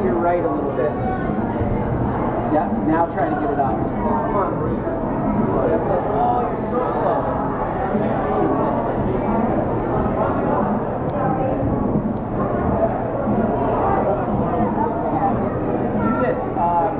to your right a little bit. Yeah, now try to get it up. Come on, oh, that's it. Oh, you're so close. Do this. Um,